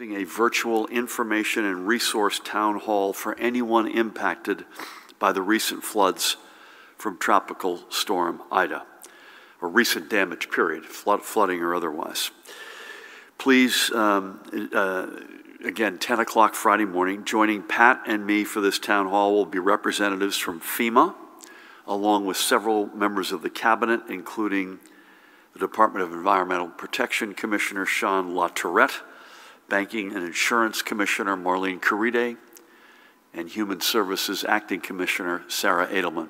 a virtual information and resource town hall for anyone impacted by the recent floods from Tropical Storm Ida, or recent damage, period, flood, flooding or otherwise. Please, um, uh, again, 10 o'clock Friday morning, joining Pat and me for this town hall will be representatives from FEMA, along with several members of the cabinet, including the Department of Environmental Protection Commissioner Sean LaTourette, Banking and Insurance Commissioner Marlene Caride, and Human Services Acting Commissioner Sarah Adelman.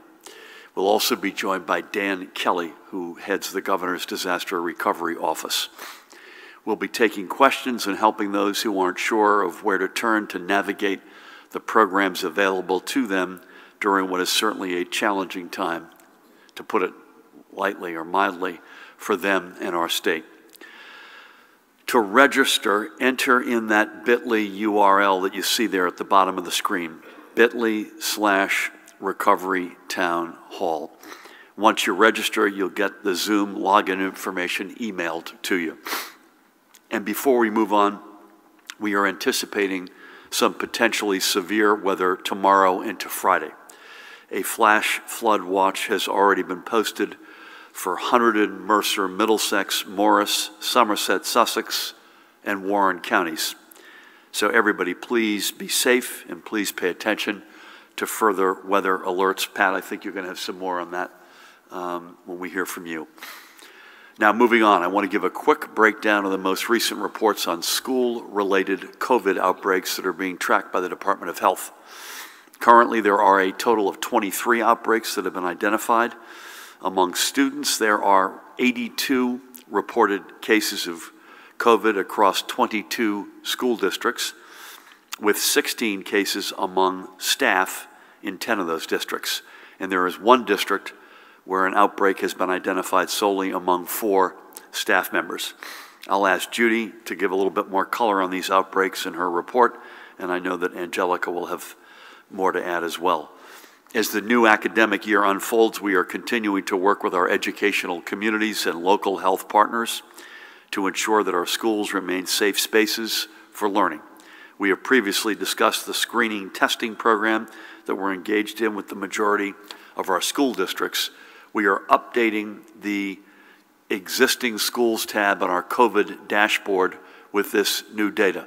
We'll also be joined by Dan Kelly, who heads the Governor's Disaster Recovery Office. We'll be taking questions and helping those who aren't sure of where to turn to navigate the programs available to them during what is certainly a challenging time, to put it lightly or mildly, for them and our state. To register, enter in that bit.ly URL that you see there at the bottom of the screen, bit.ly slash recovery town hall. Once you register, you'll get the Zoom login information emailed to you. And before we move on, we are anticipating some potentially severe weather tomorrow into Friday. A flash flood watch has already been posted for Hunterdon, Mercer, Middlesex, Morris, Somerset, Sussex, and Warren counties. So everybody please be safe and please pay attention to further weather alerts. Pat, I think you're going to have some more on that um, when we hear from you. Now, moving on, I want to give a quick breakdown of the most recent reports on school-related COVID outbreaks that are being tracked by the Department of Health. Currently, there are a total of 23 outbreaks that have been identified. Among students, there are 82 reported cases of COVID across 22 school districts, with 16 cases among staff in 10 of those districts. And there is one district where an outbreak has been identified solely among four staff members. I'll ask Judy to give a little bit more color on these outbreaks in her report, and I know that Angelica will have more to add as well. As the new academic year unfolds, we are continuing to work with our educational communities and local health partners to ensure that our schools remain safe spaces for learning. We have previously discussed the screening testing program that we're engaged in with the majority of our school districts. We are updating the existing schools tab on our COVID dashboard with this new data.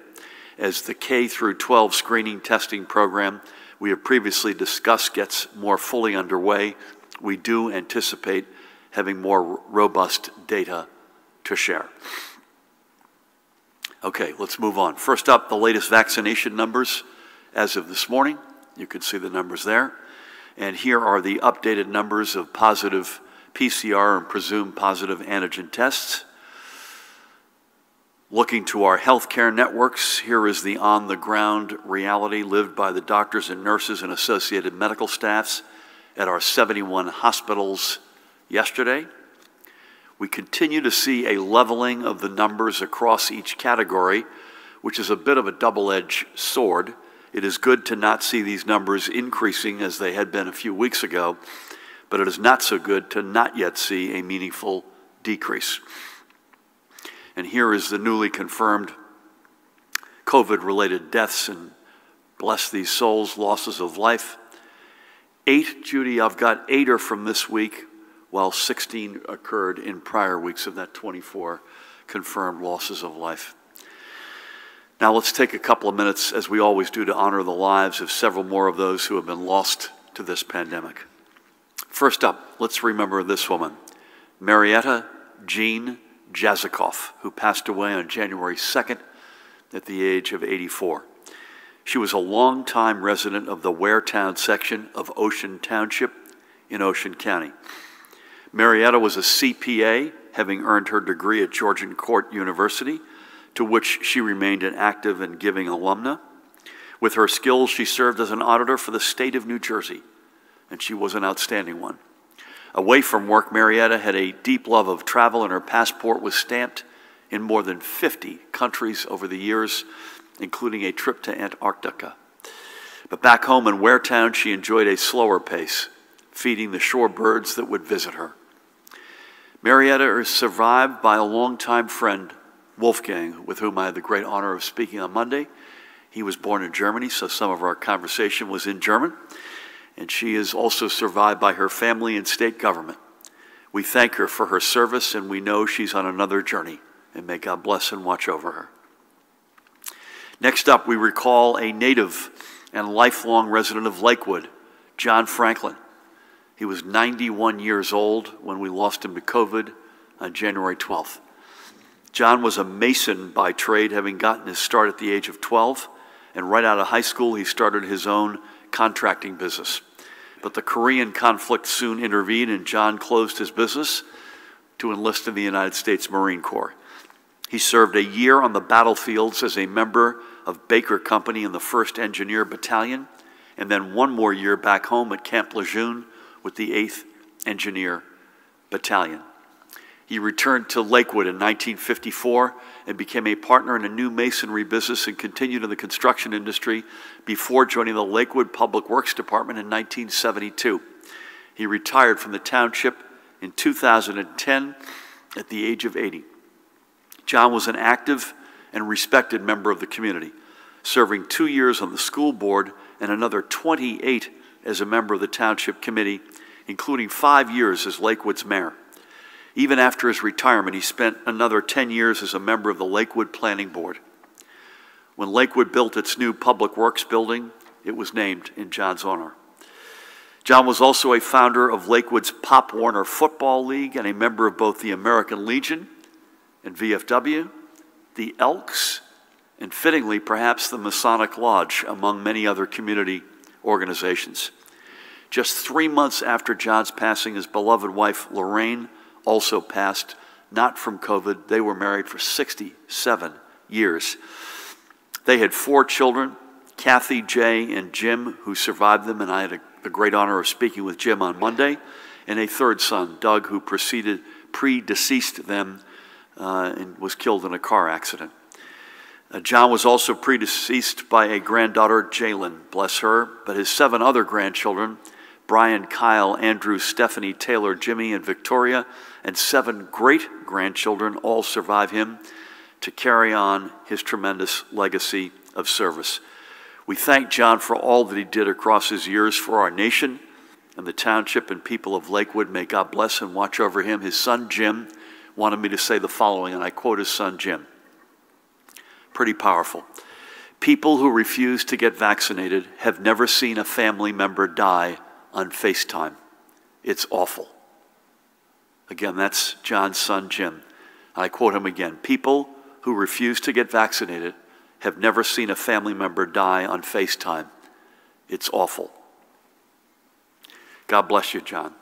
As the K through 12 screening testing program we have previously discussed gets more fully underway, we do anticipate having more robust data to share. Okay, let's move on. First up, the latest vaccination numbers as of this morning. You can see the numbers there. And here are the updated numbers of positive PCR and presumed positive antigen tests. Looking to our healthcare networks, here is the on the ground reality lived by the doctors and nurses and associated medical staffs at our 71 hospitals yesterday. We continue to see a leveling of the numbers across each category, which is a bit of a double edged sword. It is good to not see these numbers increasing as they had been a few weeks ago, but it is not so good to not yet see a meaningful decrease. And here is the newly confirmed COVID related deaths and bless these souls, losses of life. Eight, Judy, I've got eight are from this week, while 16 occurred in prior weeks of that 24 confirmed losses of life. Now let's take a couple of minutes, as we always do, to honor the lives of several more of those who have been lost to this pandemic. First up, let's remember this woman, Marietta Jean Jazikoff, who passed away on January 2nd at the age of 84. She was a longtime resident of the Waretown section of Ocean Township in Ocean County. Marietta was a CPA, having earned her degree at Georgian Court University, to which she remained an active and giving alumna. With her skills, she served as an auditor for the state of New Jersey, and she was an outstanding one. Away from work, Marietta had a deep love of travel, and her passport was stamped in more than 50 countries over the years, including a trip to Antarctica. But back home in Waretown, she enjoyed a slower pace, feeding the shore birds that would visit her. Marietta is survived by a longtime friend Wolfgang, with whom I had the great honor of speaking on Monday. He was born in Germany, so some of our conversation was in German. And she is also survived by her family and state government. We thank her for her service, and we know she's on another journey. And may God bless and watch over her. Next up, we recall a native and lifelong resident of Lakewood, John Franklin. He was 91 years old when we lost him to COVID on January 12th. John was a mason by trade, having gotten his start at the age of 12, and right out of high school, he started his own contracting business. But the Korean conflict soon intervened, and John closed his business to enlist in the United States Marine Corps. He served a year on the battlefields as a member of Baker Company in the 1st Engineer Battalion, and then one more year back home at Camp Lejeune with the 8th Engineer Battalion. He returned to Lakewood in 1954 and became a partner in a new masonry business and continued in the construction industry before joining the Lakewood Public Works Department in 1972. He retired from the township in 2010 at the age of 80. John was an active and respected member of the community, serving two years on the school board and another 28 as a member of the township committee, including five years as Lakewood's mayor. Even after his retirement, he spent another 10 years as a member of the Lakewood Planning Board. When Lakewood built its new public works building, it was named in John's honor. John was also a founder of Lakewood's Pop Warner Football League and a member of both the American Legion and VFW, the Elks, and fittingly, perhaps the Masonic Lodge, among many other community organizations. Just three months after John's passing, his beloved wife, Lorraine, also passed, not from COVID. They were married for 67 years. They had four children Kathy, Jay, and Jim, who survived them, and I had a, the great honor of speaking with Jim on Monday, and a third son, Doug, who preceded, predeceased them uh, and was killed in a car accident. Uh, John was also predeceased by a granddaughter, Jalen, bless her, but his seven other grandchildren, Brian, Kyle, Andrew, Stephanie, Taylor, Jimmy, and Victoria, and seven great grandchildren all survive him to carry on his tremendous legacy of service. We thank John for all that he did across his years for our nation and the township and people of Lakewood. May God bless and watch over him. His son Jim wanted me to say the following, and I quote his son Jim. Pretty powerful. People who refuse to get vaccinated have never seen a family member die on FaceTime. It's awful. Again, that's John's son, Jim. I quote him again People who refuse to get vaccinated have never seen a family member die on FaceTime. It's awful. God bless you, John.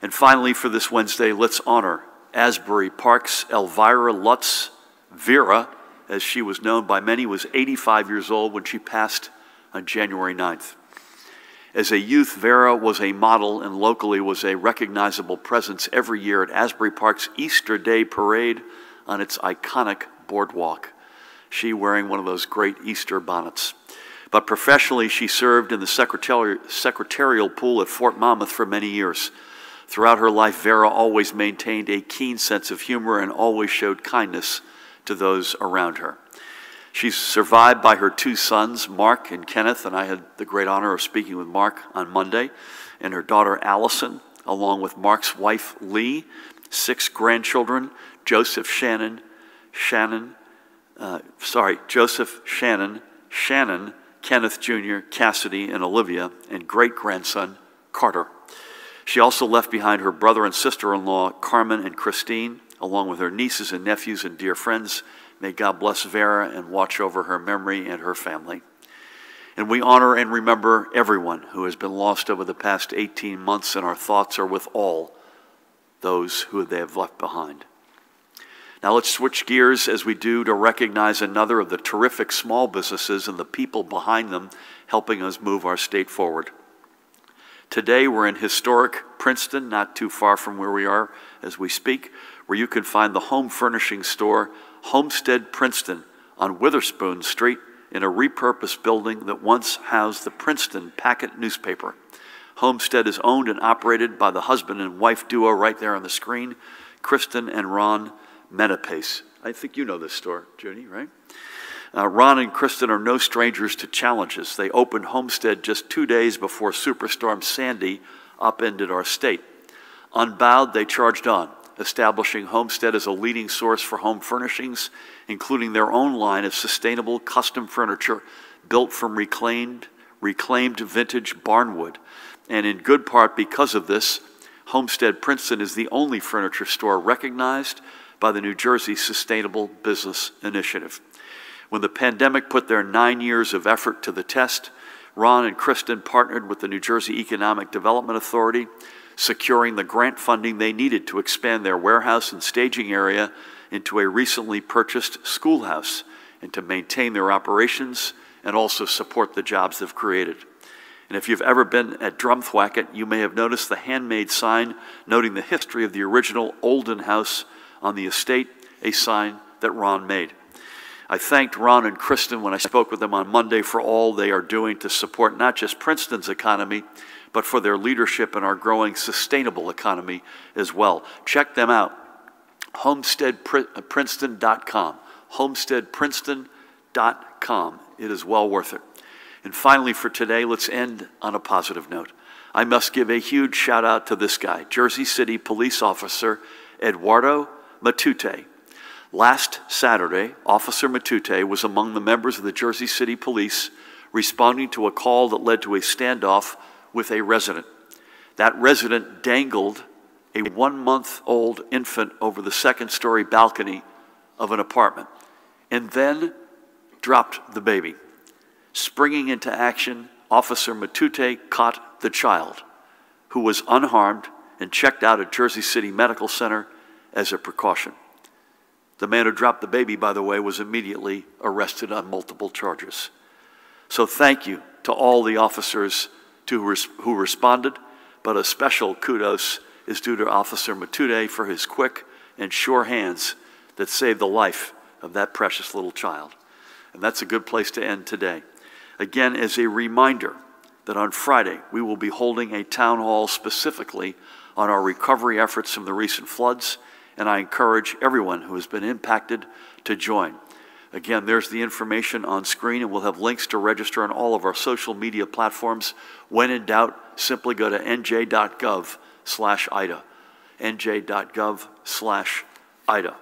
And finally, for this Wednesday, let's honor Asbury Park's Elvira Lutz Vera, as she was known by many, was 85 years old when she passed on January 9th. As a youth, Vera was a model and locally was a recognizable presence every year at Asbury Park's Easter Day Parade on its iconic boardwalk. She wearing one of those great Easter bonnets. But professionally, she served in the secretari secretarial pool at Fort Monmouth for many years. Throughout her life, Vera always maintained a keen sense of humor and always showed kindness to those around her. She's survived by her two sons, Mark and Kenneth, and I had the great honor of speaking with Mark on Monday, and her daughter Allison, along with Mark's wife Lee, six grandchildren, Joseph Shannon, Shannon, uh, sorry, Joseph Shannon, Shannon, Kenneth Jr., Cassidy, and Olivia, and great grandson Carter. She also left behind her brother and sister in law, Carmen and Christine, along with her nieces and nephews and dear friends. May God bless Vera and watch over her memory and her family. And we honor and remember everyone who has been lost over the past 18 months, and our thoughts are with all those who they have left behind. Now let's switch gears as we do to recognize another of the terrific small businesses and the people behind them helping us move our state forward. Today we're in historic Princeton, not too far from where we are as we speak, where you can find the home furnishing store Homestead Princeton on Witherspoon Street in a repurposed building that once housed the Princeton Packet newspaper. Homestead is owned and operated by the husband and wife duo right there on the screen, Kristen and Ron Metapace. I think you know this store, Judy, right? Uh, Ron and Kristen are no strangers to challenges. They opened Homestead just two days before Superstorm Sandy upended our state. Unbowed, they charged on, establishing Homestead as a leading source for home furnishings, including their own line of sustainable custom furniture built from reclaimed, reclaimed vintage barnwood. And in good part because of this, Homestead Princeton is the only furniture store recognized by the New Jersey Sustainable Business Initiative. When the pandemic put their nine years of effort to the test, Ron and Kristen partnered with the New Jersey Economic Development Authority, securing the grant funding they needed to expand their warehouse and staging area into a recently purchased schoolhouse and to maintain their operations and also support the jobs they've created. And if you've ever been at Drumthwacket, you may have noticed the handmade sign noting the history of the original Olden House on the estate, a sign that Ron made. I thanked Ron and Kristen when I spoke with them on Monday for all they are doing to support not just Princeton's economy, but for their leadership in our growing sustainable economy as well. Check them out, homesteadprinceton.com. Homesteadprinceton.com. It is well worth it. And finally, for today, let's end on a positive note. I must give a huge shout out to this guy, Jersey City police officer Eduardo Matute. Last Saturday, Officer Matute was among the members of the Jersey City Police responding to a call that led to a standoff with a resident. That resident dangled a one month old infant over the second story balcony of an apartment and then dropped the baby. Springing into action, Officer Matute caught the child, who was unharmed and checked out at Jersey City Medical Center as a precaution. The man who dropped the baby, by the way, was immediately arrested on multiple charges. So thank you to all the officers to, who responded, but a special kudos is due to Officer Matute for his quick and sure hands that saved the life of that precious little child. And that's a good place to end today. Again, as a reminder that on Friday we will be holding a town hall specifically on our recovery efforts from the recent floods and I encourage everyone who has been impacted to join. Again, there's the information on screen, and we'll have links to register on all of our social media platforms. When in doubt, simply go to nj.gov slash IDA, nj.gov slash IDA.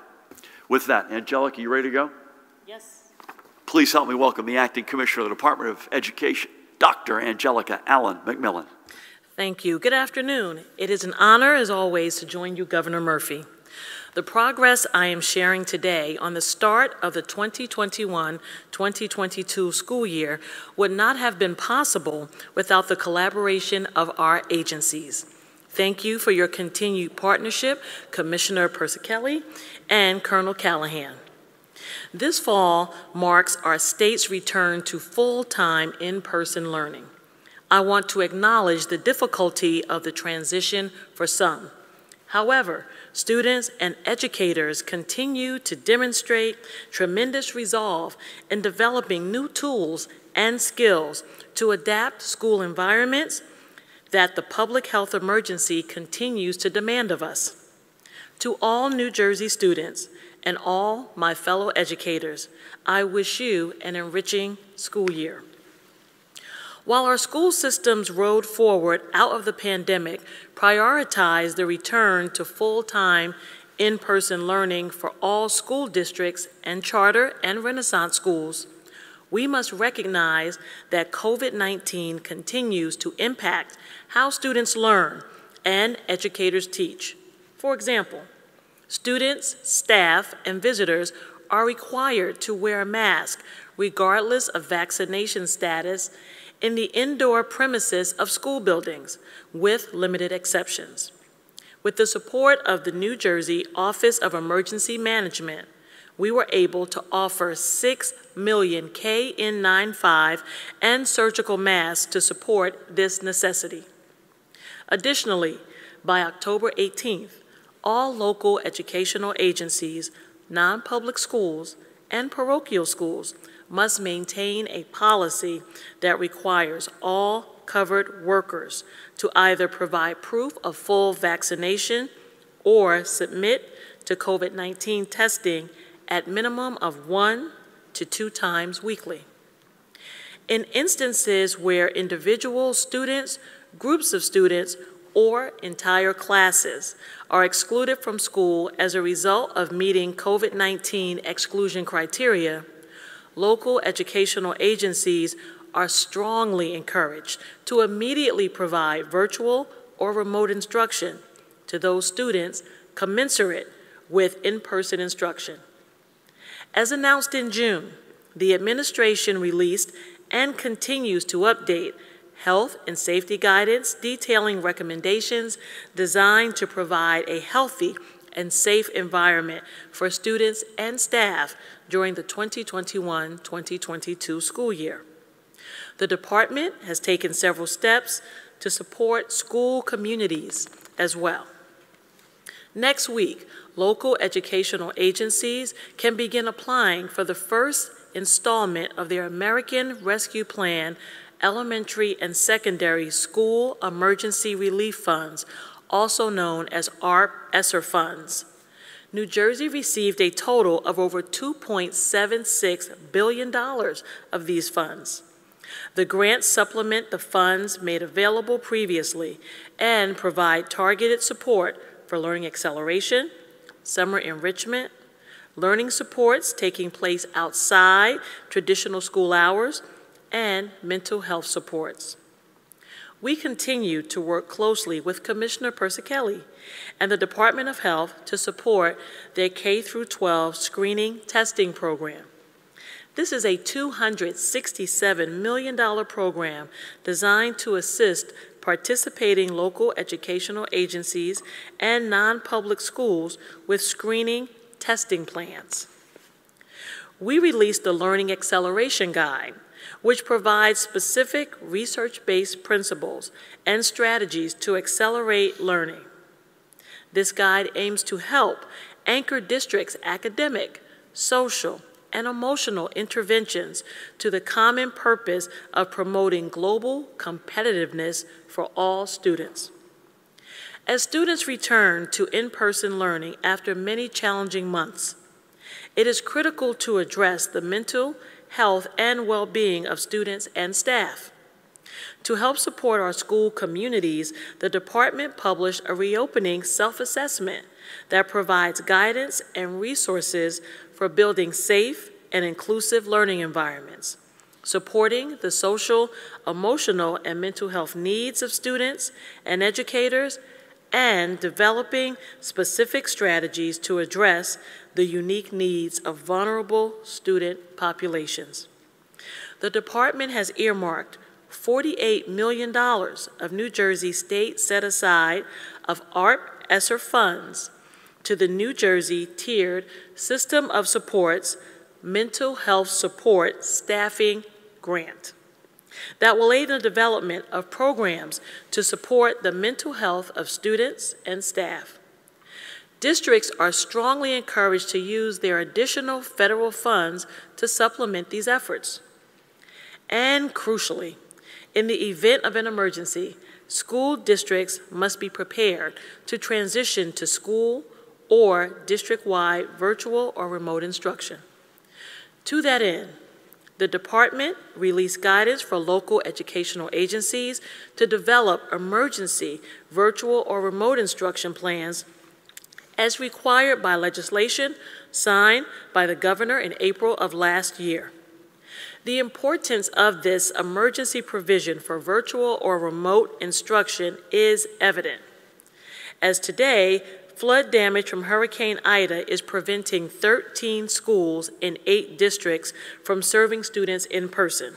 With that, Angelica, you ready to go? Yes. Please help me welcome the Acting Commissioner of the Department of Education, Dr. Angelica Allen McMillan. Thank you. Good afternoon. It is an honor, as always, to join you, Governor Murphy. The progress I am sharing today on the start of the 2021-2022 school year would not have been possible without the collaboration of our agencies. Thank you for your continued partnership, Commissioner Persichilli and Colonel Callahan. This fall marks our state's return to full-time in-person learning. I want to acknowledge the difficulty of the transition for some. However, students and educators continue to demonstrate tremendous resolve in developing new tools and skills to adapt school environments that the public health emergency continues to demand of us. To all New Jersey students and all my fellow educators, I wish you an enriching school year. While our school systems rode forward out of the pandemic, prioritized the return to full-time in-person learning for all school districts and charter and Renaissance schools, we must recognize that COVID-19 continues to impact how students learn and educators teach. For example, students, staff, and visitors are required to wear a mask regardless of vaccination status in the indoor premises of school buildings, with limited exceptions. With the support of the New Jersey Office of Emergency Management, we were able to offer 6 million KN95 and surgical masks to support this necessity. Additionally, by October 18th, all local educational agencies, non-public schools, and parochial schools must maintain a policy that requires all covered workers to either provide proof of full vaccination or submit to COVID-19 testing at minimum of one to two times weekly. In instances where individual students, groups of students, or entire classes are excluded from school as a result of meeting COVID 19 exclusion criteria, local educational agencies are strongly encouraged to immediately provide virtual or remote instruction to those students commensurate with in person instruction. As announced in June, the administration released and continues to update health and safety guidance detailing recommendations designed to provide a healthy and safe environment for students and staff during the 2021-2022 school year. The department has taken several steps to support school communities as well. Next week, local educational agencies can begin applying for the first installment of their American Rescue Plan elementary and secondary school emergency relief funds, also known as ARP ESSER funds. New Jersey received a total of over $2.76 billion of these funds. The grants supplement the funds made available previously and provide targeted support for learning acceleration, summer enrichment, learning supports taking place outside traditional school hours, and mental health supports. We continue to work closely with Commissioner Persichilli and the Department of Health to support their K 12 screening testing program. This is a $267 million program designed to assist participating local educational agencies and non-public schools with screening testing plans. We released the Learning Acceleration Guide, which provides specific research-based principles and strategies to accelerate learning. This guide aims to help anchor districts' academic, social, and emotional interventions to the common purpose of promoting global competitiveness for all students. As students return to in-person learning after many challenging months, it is critical to address the mental health and well-being of students and staff. To help support our school communities, the department published a reopening self-assessment that provides guidance and resources for building safe and inclusive learning environments, supporting the social, emotional, and mental health needs of students and educators, and developing specific strategies to address the unique needs of vulnerable student populations. The department has earmarked $48 million of New Jersey state set aside of ARP ESSER funds to the New Jersey Tiered System of Supports Mental Health Support Staffing Grant that will aid in the development of programs to support the mental health of students and staff. Districts are strongly encouraged to use their additional federal funds to supplement these efforts. And crucially, in the event of an emergency, school districts must be prepared to transition to school or district-wide virtual or remote instruction. To that end, the department released guidance for local educational agencies to develop emergency virtual or remote instruction plans as required by legislation signed by the governor in April of last year. The importance of this emergency provision for virtual or remote instruction is evident, as today Flood damage from Hurricane Ida is preventing 13 schools in eight districts from serving students in person.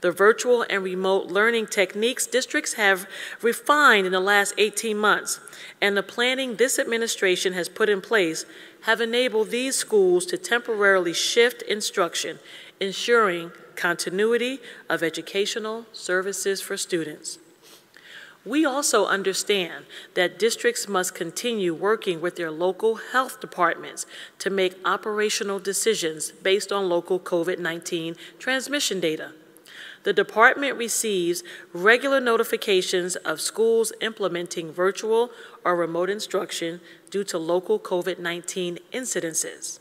The virtual and remote learning techniques districts have refined in the last 18 months, and the planning this administration has put in place have enabled these schools to temporarily shift instruction, ensuring continuity of educational services for students. We also understand that districts must continue working with their local health departments to make operational decisions based on local COVID 19 transmission data. The department receives regular notifications of schools implementing virtual or remote instruction due to local COVID 19 incidences.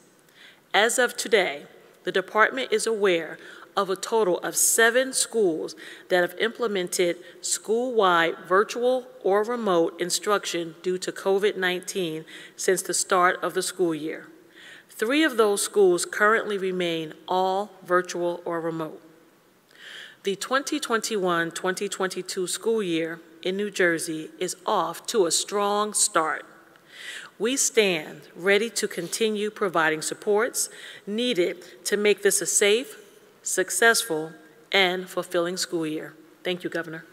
As of today, the department is aware of a total of seven schools that have implemented school-wide virtual or remote instruction due to COVID-19 since the start of the school year. Three of those schools currently remain all virtual or remote. The 2021-2022 school year in New Jersey is off to a strong start. We stand ready to continue providing supports needed to make this a safe, successful, and fulfilling school year. Thank you, Governor.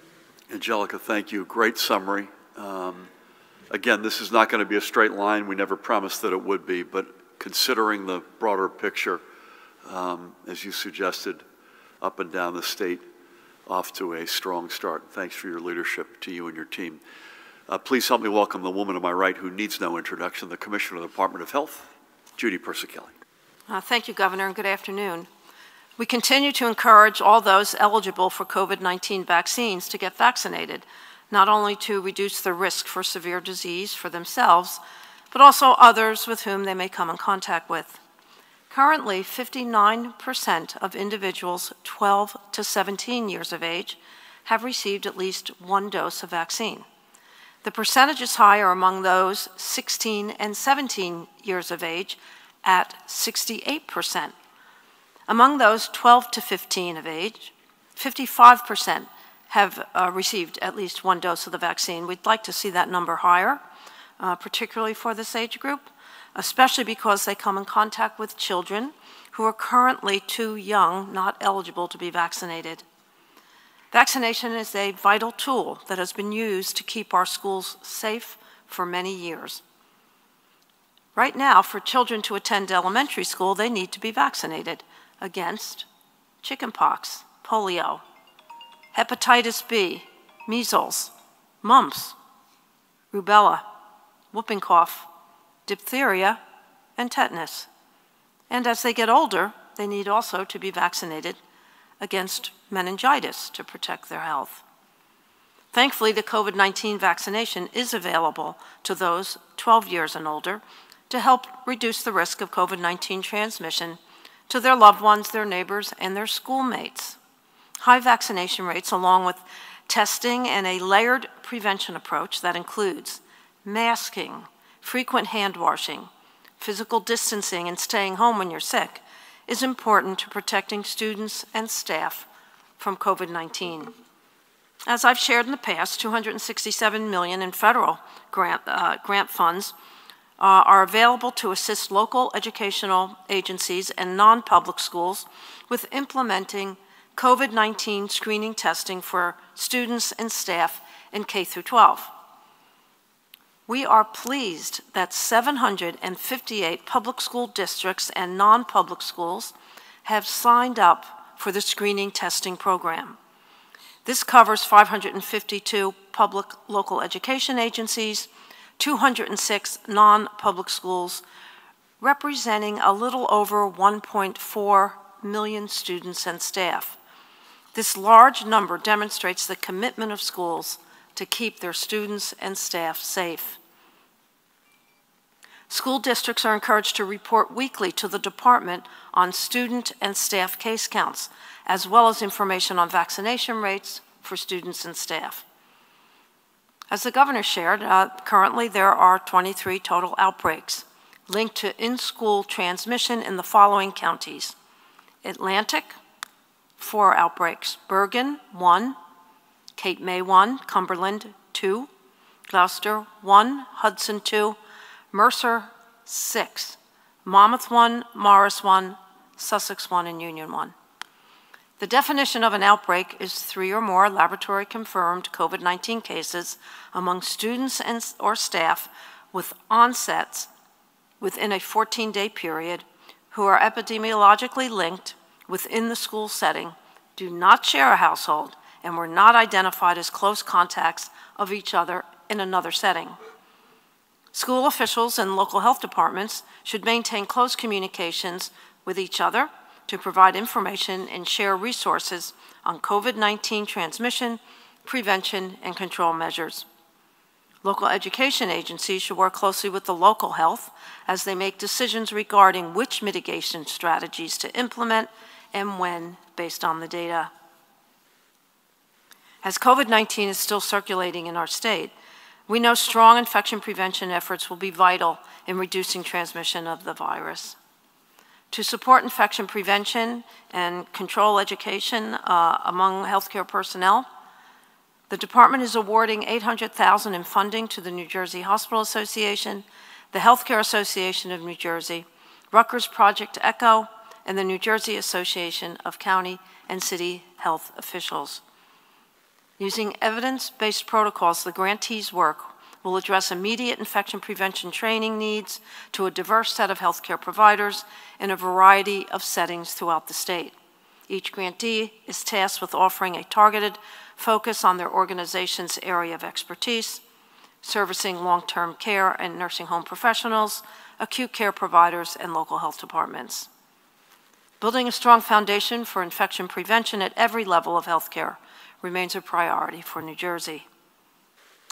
Angelica, thank you. Great summary. Um, again, this is not going to be a straight line. We never promised that it would be, but considering the broader picture, um, as you suggested, up and down the state, off to a strong start. Thanks for your leadership to you and your team. Uh, please help me welcome the woman to my right who needs no introduction, the Commissioner of the Department of Health, Judy Persichilli. Uh, thank you, Governor, and good afternoon. We continue to encourage all those eligible for COVID-19 vaccines to get vaccinated, not only to reduce the risk for severe disease for themselves, but also others with whom they may come in contact with. Currently, 59% of individuals 12 to 17 years of age have received at least one dose of vaccine. The percentage is higher among those 16 and 17 years of age at 68 percent. Among those 12 to 15 of age, 55% have uh, received at least one dose of the vaccine. We'd like to see that number higher, uh, particularly for this age group, especially because they come in contact with children who are currently too young, not eligible to be vaccinated. Vaccination is a vital tool that has been used to keep our schools safe for many years. Right now, for children to attend elementary school, they need to be vaccinated against chickenpox, polio, hepatitis B, measles, mumps, rubella, whooping cough, diphtheria, and tetanus. And as they get older, they need also to be vaccinated against meningitis to protect their health. Thankfully, the COVID-19 vaccination is available to those 12 years and older to help reduce the risk of COVID-19 transmission to their loved ones, their neighbors, and their schoolmates. High vaccination rates, along with testing and a layered prevention approach that includes masking, frequent hand washing, physical distancing, and staying home when you're sick, is important to protecting students and staff from COVID-19. As I've shared in the past, 267 million in federal grant, uh, grant funds uh, are available to assist local educational agencies and non-public schools with implementing COVID-19 screening testing for students and staff in K through 12. We are pleased that 758 public school districts and non-public schools have signed up for the screening testing program. This covers 552 public local education agencies, 206 non-public schools, representing a little over 1.4 million students and staff. This large number demonstrates the commitment of schools to keep their students and staff safe. School districts are encouraged to report weekly to the department on student and staff case counts, as well as information on vaccination rates for students and staff. As the governor shared, uh, currently there are 23 total outbreaks linked to in-school transmission in the following counties. Atlantic, four outbreaks. Bergen, one. Cape May, one. Cumberland, two. Gloucester, one. Hudson, two. Mercer, six. Monmouth, one. Morris, one. Sussex, one. And Union, one. The definition of an outbreak is three or more laboratory confirmed COVID-19 cases among students and, or staff with onsets within a 14-day period who are epidemiologically linked within the school setting, do not share a household, and were not identified as close contacts of each other in another setting. School officials and local health departments should maintain close communications with each other to provide information and share resources on COVID-19 transmission, prevention, and control measures. Local education agencies should work closely with the local health as they make decisions regarding which mitigation strategies to implement and when, based on the data. As COVID-19 is still circulating in our state, we know strong infection prevention efforts will be vital in reducing transmission of the virus. To support infection prevention and control education uh, among healthcare personnel, the department is awarding 800,000 in funding to the New Jersey Hospital Association, the Healthcare Association of New Jersey, Rutgers Project ECHO, and the New Jersey Association of County and City Health Officials. Using evidence-based protocols, the grantees' work will address immediate infection prevention training needs to a diverse set of healthcare providers in a variety of settings throughout the state. Each grantee is tasked with offering a targeted focus on their organization's area of expertise, servicing long-term care and nursing home professionals, acute care providers, and local health departments. Building a strong foundation for infection prevention at every level of healthcare remains a priority for New Jersey.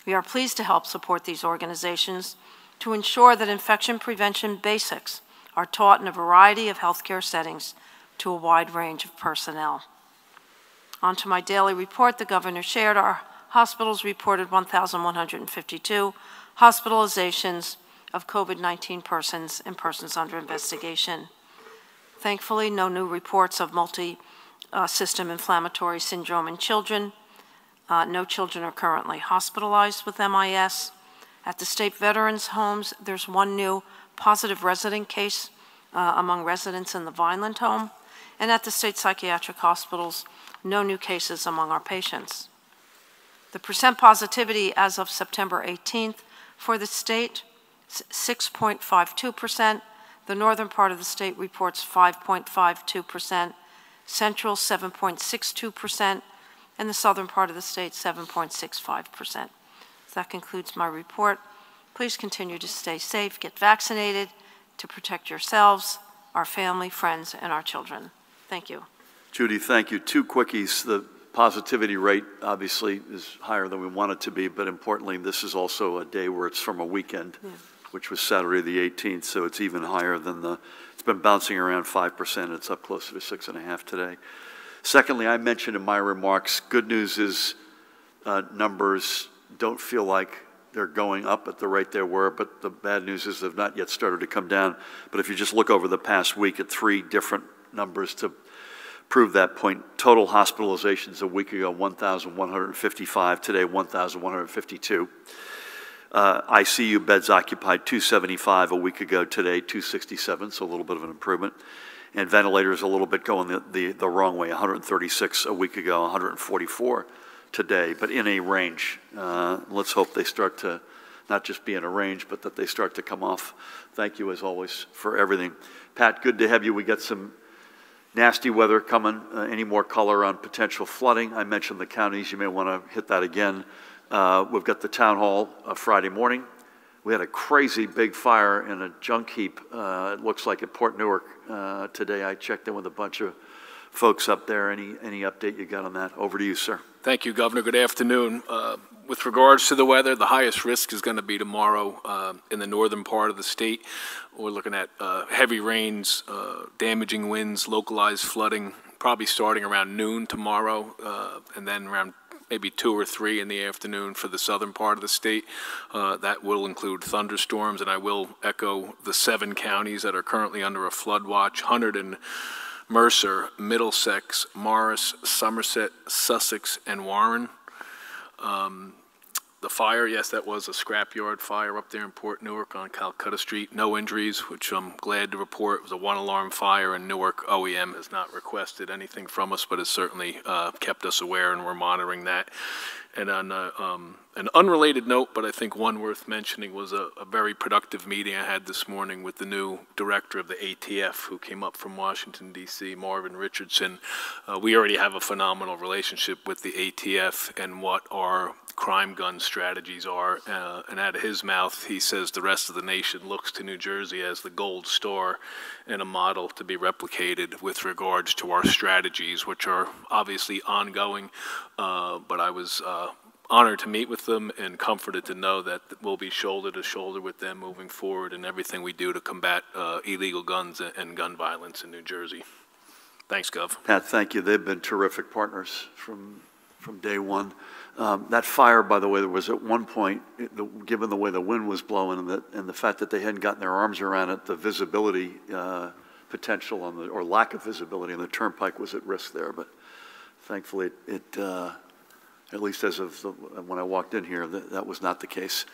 We are pleased to help support these organizations to ensure that infection prevention basics are taught in a variety of healthcare settings to a wide range of personnel. On to my daily report, the governor shared our hospitals reported 1,152 hospitalizations of COVID-19 persons and persons under investigation. Thankfully, no new reports of multi uh, inflammatory syndrome in children. Uh, no children are currently hospitalized with MIS. At the state veterans homes, there's one new positive resident case uh, among residents in the Vineland home. And at the state psychiatric hospitals, no new cases among our patients. The percent positivity as of September 18th for the state, 6.52%. The northern part of the state reports 5.52%. Central 7.62%, and the southern part of the state 7.65%. That concludes my report. Please continue to stay safe, get vaccinated to protect yourselves, our family, friends, and our children. Thank you. Judy, thank you. Two quickies. The positivity rate obviously is higher than we want it to be, but importantly, this is also a day where it's from a weekend, yeah. which was Saturday the 18th, so it's even higher than the it's been bouncing around 5%. It's up closer to 6.5 today. Secondly, I mentioned in my remarks, good news is uh, numbers don't feel like they're going up at the rate they were, but the bad news is they've not yet started to come down. But if you just look over the past week at three different numbers to prove that point, total hospitalizations a week ago, 1,155, today 1,152. Uh, ICU beds occupied 275 a week ago, today 267, so a little bit of an improvement. And ventilators a little bit going the, the, the wrong way, 136 a week ago, 144 today, but in a range. Uh, let's hope they start to not just be in a range, but that they start to come off. Thank you, as always, for everything. Pat, good to have you. We got some nasty weather coming. Uh, any more color on potential flooding? I mentioned the counties. You may want to hit that again. Uh, we've got the town hall uh, Friday morning. We had a crazy big fire in a junk heap, uh, it looks like at Port Newark uh, today. I checked in with a bunch of folks up there. Any, any update you got on that? Over to you, sir. Thank you, Governor. Good afternoon. Uh, with regards to the weather, the highest risk is going to be tomorrow uh, in the northern part of the state. We're looking at uh, heavy rains, uh, damaging winds, localized flooding, probably starting around noon tomorrow, and then around maybe two or three in the afternoon for the southern part of the state. Uh, that will include thunderstorms, and I will echo the seven counties that are currently under a flood watch, Hunterdon, Mercer, Middlesex, Morris, Somerset, Sussex, and Warren. Um, the fire, yes, that was a scrapyard fire up there in Port Newark on Calcutta Street. No injuries, which I'm glad to report. It was a one-alarm fire, and Newark OEM has not requested anything from us, but has certainly uh, kept us aware, and we're monitoring that. And on a, um, an unrelated note, but I think one worth mentioning, was a, a, very productive meeting I had this morning with the new director of the ATF who came up from Washington, D.C., Marvin Richardson. Uh, we already have a phenomenal relationship with the ATF and what our crime gun strategies are. Uh, and out of his mouth, he says the rest of the nation looks to New Jersey as the gold star and a model to be replicated with regards to our strategies, which are obviously ongoing. Uh, but I was uh, honored to meet with them and comforted to know that we'll be shoulder to shoulder with them moving forward in everything we do to combat uh, illegal guns and- gun violence in New Jersey. Thanks, Gov. Pat, thank you. They've been terrific partners from, from day one. Um, That fire, by the way, there was at one point, it- the- given the way the wind was blowing and the, and the fact that they hadn't gotten their arms around it, the visibility uh, potential on the, or lack of visibility on the turnpike was at risk there, but thankfully, it- it, uh, at least as of, the- when I walked in here, that, that was not the case.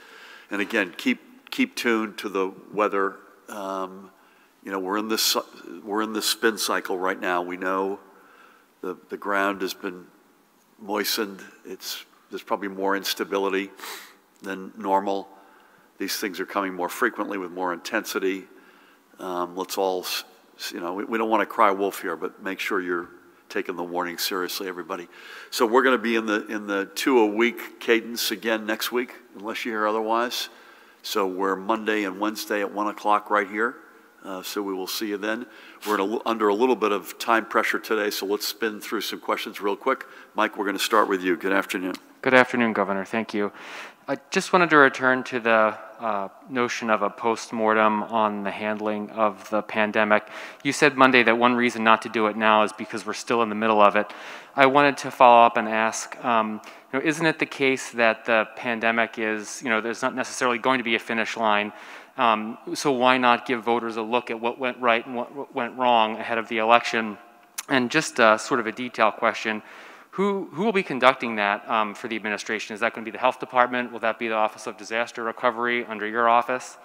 And again, keep, keep tuned to the weather. Um, You know, we're in this, we're in this spin cycle right now. We know the, the ground has been moistened. It's, there's probably more instability than normal. These things are coming more frequently with more intensity. Um, let's all, you know, we, we don't want to cry wolf here, but make sure you're taking the warning seriously, everybody. So we're going to be in the, in the two-a-week cadence again next week, unless you hear otherwise. So we're Monday and Wednesday at 1 o'clock right here. Uh, So we will see you then. We're a under a little bit of time pressure today, so let's spin through some questions real quick. Mike, we're going to start with you. Good afternoon. Good afternoon, Governor. Thank you. I just wanted to return to the uh, notion of a postmortem on the handling of the pandemic. You said Monday that one reason not to do it now is because we're still in the middle of it. I wanted to follow up and ask, um, you know, isn't it the case that the pandemic is, you know, there's not necessarily going to be a finish line? Um, So why not give voters a look at what went right and what went wrong ahead of the election? And just uh, sort of a detail question, who, who will be conducting that um, for the administration? Is that going to be the Health Department? Will that be the Office of Disaster Recovery under your office?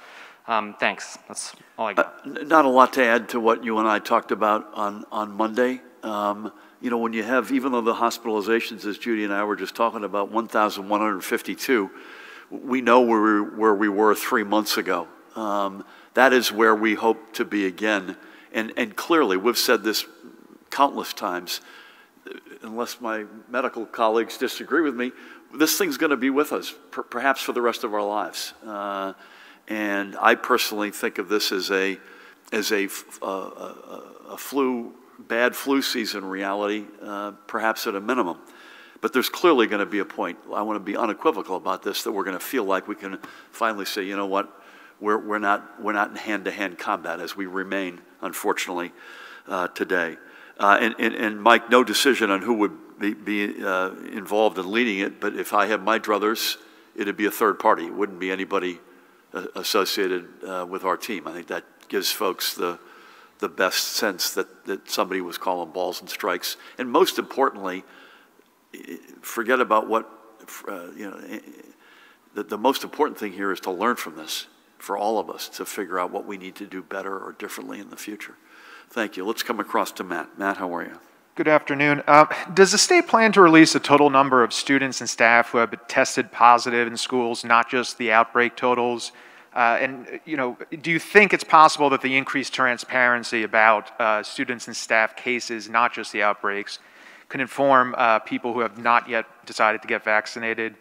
Um, Thanks, that's all I got. N- Not a lot to add to what you and I talked about on, on Monday. Um, You know, when you have, even though the hospitalizations, as Judy and I were just talking about, 1,152, we know where we, where we were three months ago. Um, That is where we hope to be again. And, and clearly, we've said this countless times, unless my medical colleagues disagree with me, this thing's going to be with us, per- perhaps for the rest of our lives. Uh, and I personally think of this as a as a, a- a- a flu bad flu season reality, uh, perhaps at a minimum. But there's clearly going to be a point. I want to be unequivocal about this that we're going to feel like we can finally say, you know what, we're, we're not we're not in hand-to-hand combat as we remain, unfortunately, uh, today. Uh, and, and, and Mike, no decision on who would be, be uh, involved in leading it, but if I have my druthers, it'd be a third party. It wouldn't be anybody uh, associated uh, with our team. I think that gives folks the, the best sense that, that somebody was calling balls and strikes. And most importantly, forget about what, uh, you know, eh, the, the most important thing here is to learn from this for all of us to figure out what we need to do better or differently in the future. Thank you. Let's come across to Matt. Matt, how are you? Good afternoon. Uh, Does the state plan to release a total number of students and staff who have been tested positive in schools, not just the outbreak totals? Uh, And, you know, do you think it's possible that the increased transparency about uh, students and staff cases, not just the outbreaks, can inform uh, people who have not yet decided to get vaccinated?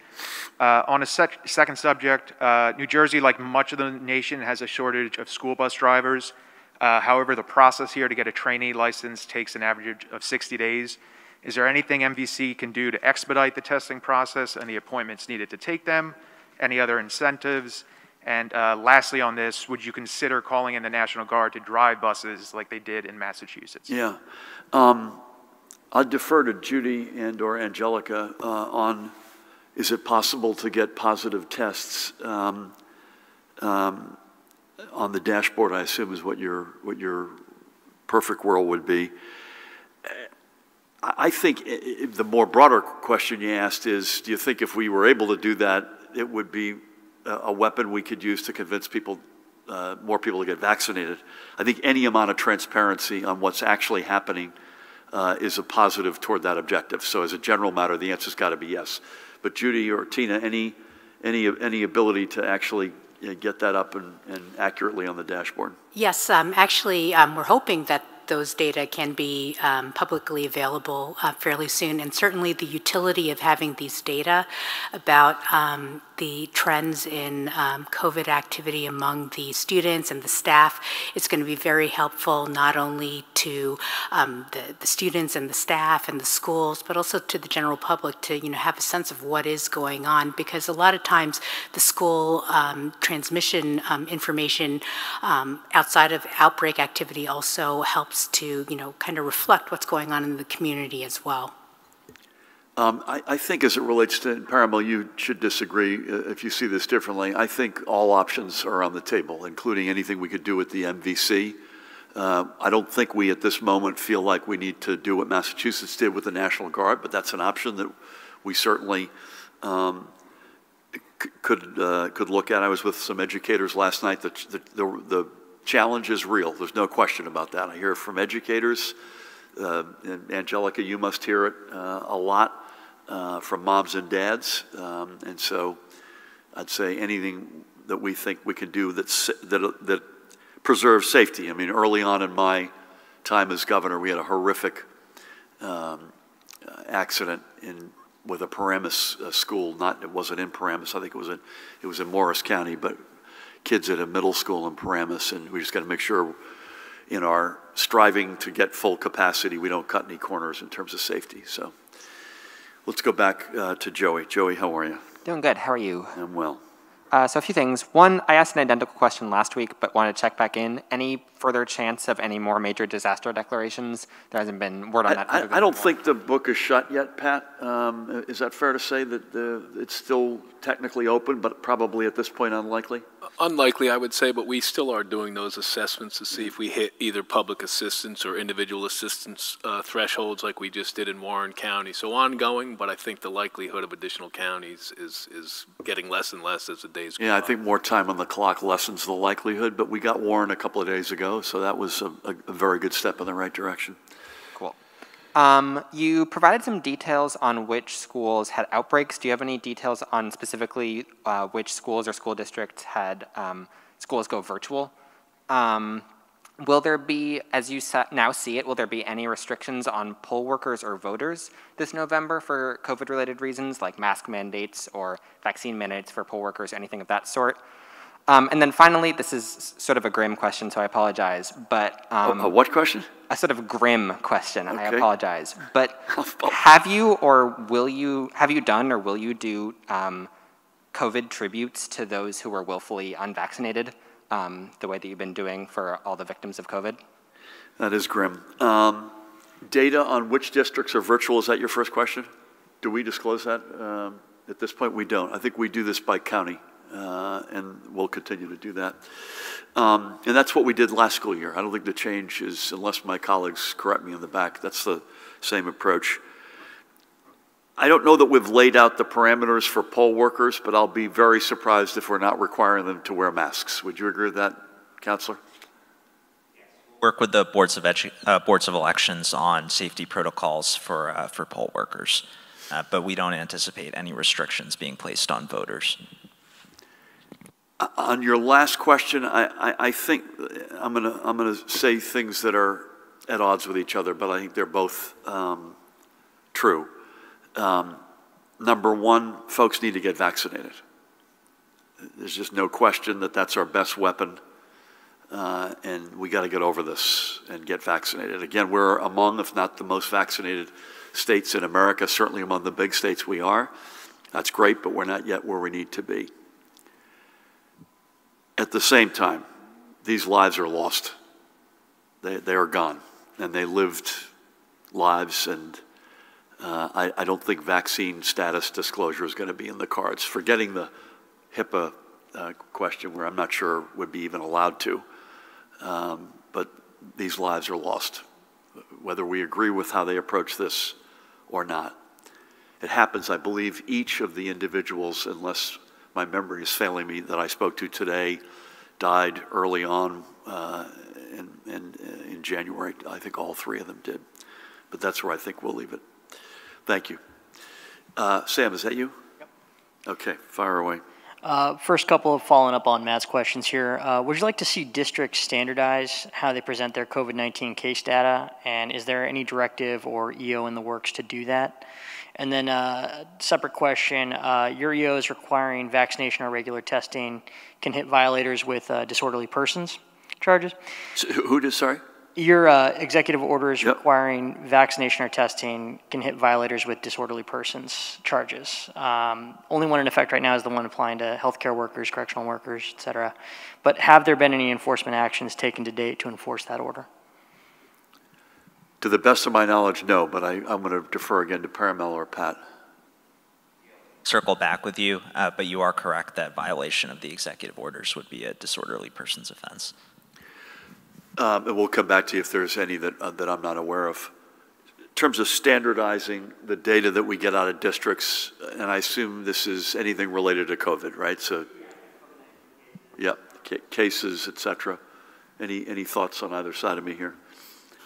Uh, On a sec- second subject, uh, New Jersey, like much of the nation, has a shortage of school bus drivers. Uh, However, the process here to get a trainee license takes an average of 60 days. Is there anything MVC can do to expedite the testing process and the appointments needed to take them? Any other incentives? And uh, lastly on this, would you consider calling in the National Guard to drive buses like they did in Massachusetts? Yeah. Um, I'll defer to Judy and/or Angelica uh, on, is it possible to get positive tests um, um, on the dashboard, I assume is what your, what your perfect world would be. I think the more broader question you asked is, do you think if we were able to do that, it would be a a weapon we could use to convince people, uh, more people to get vaccinated? I think any amount of transparency on what's actually happening uh, is a positive toward that objective. So as a general matter, the answer's got to be yes. But Judy or Tina, any, any, any ability to actually you know, get that up and, and accurately on the dashboard? Yes, um, actually, um, we're hoping that those data can be um, publicly available uh, fairly soon. And certainly the utility of having these data about um, the trends in um, COVID activity among the students and the staff. It's going to be very helpful not only to um, the, the students and the staff and the schools, but also to the general public to you know have a sense of what is going on because a lot of times the school um, transmission um, information um, outside of outbreak activity also helps to you know kind of reflect what's going on in the community as well. Um, I, I think as it relates to Parimal, you should disagree uh, if you see this differently. I think all options are on the table, including anything we could do with the MVC. Uh, I don't think we at this moment feel like we need to do what Massachusetts did with the National Guard, but that's an option that we certainly um, could uh, could look at. I was with some educators last night. The, the, the, the, challenge is real. There's no question about that. I hear from educators. Uh, Angelica, you must hear it uh, a lot uh, from moms and dads. Um, and so I'd say anything that we think we can do that, that preserves safety. I mean, early on in my time as governor, we had a horrific um, accident in with a Paramus uh, school. Not it wasn't in Paramus. I think it was in it was in Morris County, but kids at a middle school in Paramus, and we just got to make sure in our striving to get full capacity, we don't cut any corners in terms of safety. So. Let's go back uh, to Joey. Joey, how are you? Doing good. How are you? I'm well. Uh, so a few things. One, I asked an identical question last week, but wanted to check back in. Any further chance of any more major disaster declarations? There hasn't been word on I, that. I, I don't think the book is shut yet, Pat. Um, is that fair to say that the, it's still technically open, but probably at this point unlikely? Unlikely, I would say, but we still are doing those assessments to see if we hit either public assistance or individual assistance uh, thresholds like we just did in Warren County. So ongoing, but I think the likelihood of additional counties is, is getting less and less as the days go Yeah, I by. think more time on the clock lessens the likelihood, but we got Warren a couple of days ago, so that was a, a very good step in the right direction. Um, you provided some details on which schools had outbreaks. Do you have any details on specifically uh, which schools or school districts had um, schools go virtual? Um, will there be, as you now see it, will there be any restrictions on poll workers or voters this November for COVID-related reasons, like mask mandates or vaccine mandates for poll workers, anything of that sort? Um, and then finally, this is sort of a grim question, so I apologize, but um, a, a what question? a sort of grim question, and I apologize. But Oh. have you or will you, have you done or will you do um, COVID tributes to those who were willfully unvaccinated, um, the way that you've been doing for all the victims of COVID? That is grim. Um, data on which districts are virtual, is that your first question? Do we disclose that? Um, at this point, we don't. I think we do this by county, uh, and we'll continue to do that. Um, and that's what we did last school year. I don't think the change is, unless my colleagues correct me in the back, that's the same approach. I don't know that we've laid out the parameters for poll workers, but I'll be very surprised if we're not requiring them to wear masks. Would you agree with that, Counselor? work with the boards of uh, boards of elections on safety protocols for uh, for poll workers, uh, but we don't anticipate any restrictions being placed on voters. On your last question, I, I, I think I'm going to I'm to say things that are at odds with each other, but I think they're both um, true. Um, number one, folks need to get vaccinated. There's just no question that that's our best weapon, uh, and we got to get over this and get vaccinated. Again, we're among, if not the most vaccinated states in America, certainly among the big states we are. That's great, but we're not yet where we need to be. At the same time, these lives are lost. They, they are gone, and they lived lives, and uh, I, I don't think vaccine status disclosure is going to be in the cards. Forgetting the HIPAA uh, question, where I'm not sure would be even allowed to, um, but these lives are lost, whether we agree with how they approach this or not. It happens, I believe, each of the individuals, unless my memory is failing me, that I spoke to today died early on uh, in, in, in January. I think all three of them did. But that's where I think we'll leave it. Thank you. Uh, Sam, is that you? Yep. Okay, fire away. Uh, First couple of following up on Matt's questions here. Uh, Would you like to see districts standardize how they present their COVID-19 case data? And is there any directive or EO in the works to do that? And then uh, separate question, uh, your EOs requiring vaccination or regular testing can hit violators with uh, disorderly persons charges? So Who did, sorry? Your uh, executive orders Yep. requiring vaccination or testing can hit violators with disorderly persons charges. Um, Only one in effect right now is the one applying to healthcare workers, correctional workers, et cetera. But have there been any enforcement actions taken to date to enforce that order? To the best of my knowledge, no, but I, I'm going to defer again to Parimal or Pat. Circle back with you, uh, but you are correct that violation of the executive orders would be a disorderly persons offense. Um, And we'll come back to you if there's any that, uh, that I'm not aware of. In terms of standardizing the data that we get out of districts, and I assume this is anything related to COVID, right? So, ca- cases, et cetera. Any, any thoughts on either side of me here?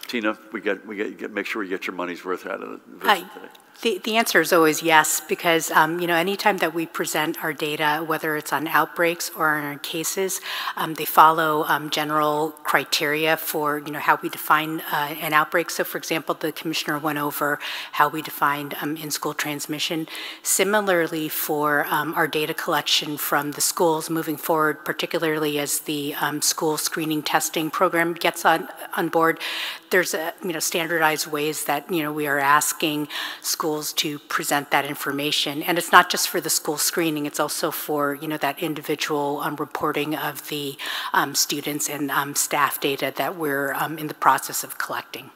Tina, we get, we get, get- make sure we get your money's worth out of the visit Hi. today. The, the answer is always yes, because, um, you know, anytime that we present our data, whether it's on outbreaks or on our cases, um, they follow um, general criteria for, you know, how we define uh, an outbreak. So, for example, the commissioner went over how we defined um, in-school transmission. Similarly, for um, our data collection from the schools moving forward, particularly as the um, school screening testing program gets on, on board, there's, a, you know, standardized ways that, you know, we are asking schools to present that information. And it's not just for the school screening, it's also for, you know, that individual um, reporting of the um, students and um, staff data that we're um, in the process of collecting.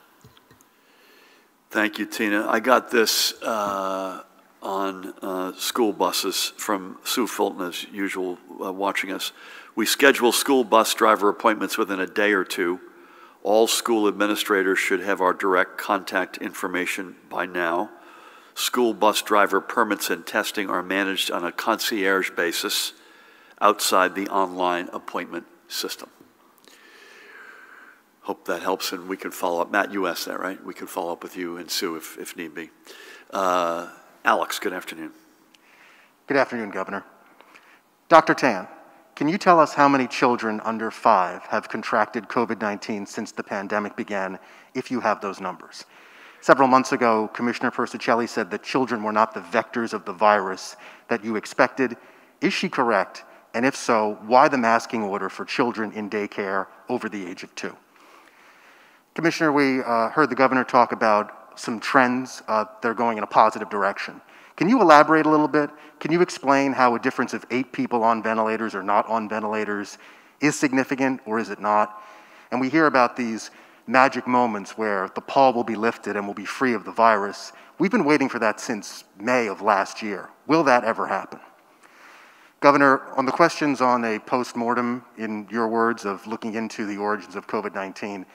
Thank you, Tina. I got this uh, on uh, school buses from Sue Fulton, as usual, uh, watching us. We schedule school bus driver appointments within a day or two. All school administrators should have our direct contact information by now. School bus driver permits and testing are managed on a concierge basis outside the online appointment system. Hope that helps, and we can follow up. Matt, you asked that, right? We can follow up with you and Sue if, if need be. Uh, Alex, good afternoon. Good afternoon, Governor. Dr. Tan, can you tell us how many children under five have contracted COVID 19 since the pandemic began, if you have those numbers? Several months ago, Commissioner Persichilli said that children were not the vectors of the virus that you expected. Is she correct? And if so, why the masking order for children in daycare over the age of two? Commissioner, we uh, heard the governor talk about some trends uh, that are going in a positive direction. Can you elaborate a little bit? Can you explain how a difference of eight people on ventilators or not on ventilators is significant or is it not? And we hear about these magic moments where the pall will be lifted and we'll be free of the virus. We've been waiting for that since May of last year. Will that ever happen? Governor, on the questions on a post-mortem, in your words, of looking into the origins of COVID-19,